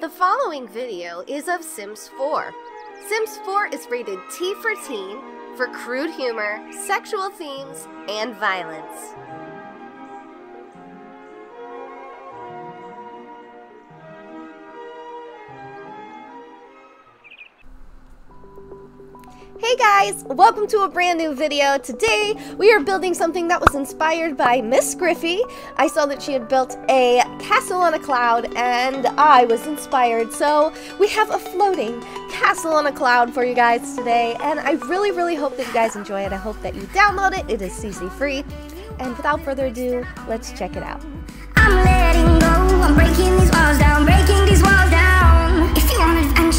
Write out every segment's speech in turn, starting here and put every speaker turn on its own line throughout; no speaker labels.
The following video is of Sims 4. Sims 4 is rated T for teen for crude humor, sexual themes, and violence. Hey guys, welcome to a brand new video. Today we are building something that was inspired by Miss Griffey. I saw that she had built a castle on a cloud and I was inspired. So we have a floating castle on a cloud for you guys today and I really really hope that you guys enjoy it. I hope that you download it. It is CC free. And without further ado, let's check it out.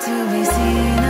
to
be seen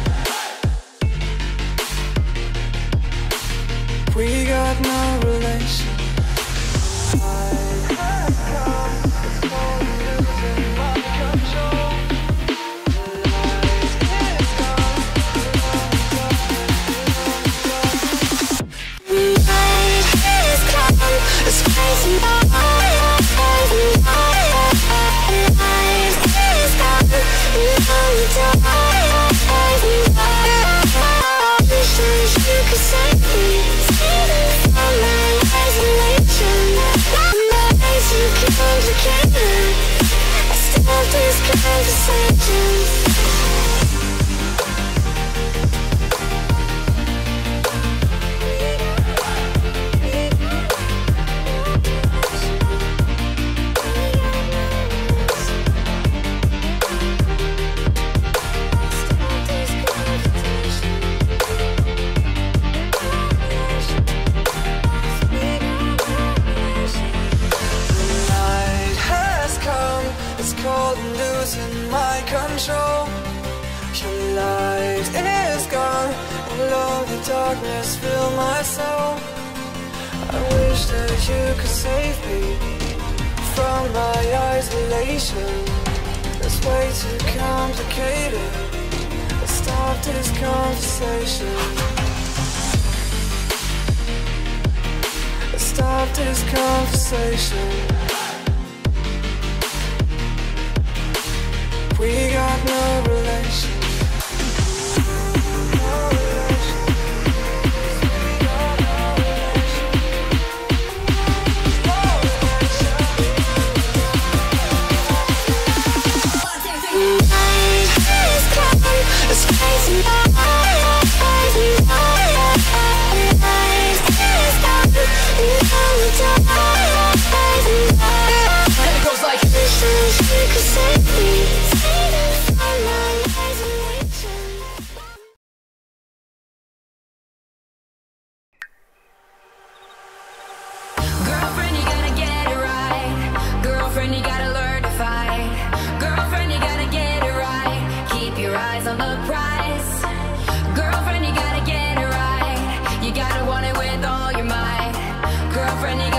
Take a second isolation. It's way too complicated. Let's stop this conversation. Let's stop this conversation. We got no
schizophrenic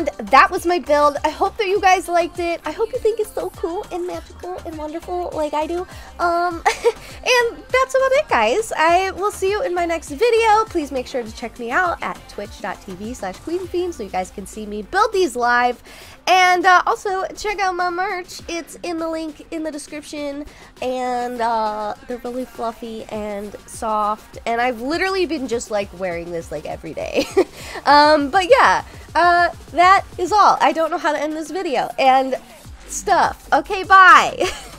that was my build. I hope that you guys liked it. I hope you think it's so cool and magical and wonderful like I do. Um, and that's about it, guys. I will see you in my next video. Please make sure to check me out at twitch.tv slash queenfiend so you guys can see me build these live. And uh, also, check out my merch. It's in the link in the description. And uh, they're really fluffy and soft. And I've literally been just like wearing this like every day. um, but yeah, uh, that is all. I don't know how to end this video. And stuff. Okay, bye.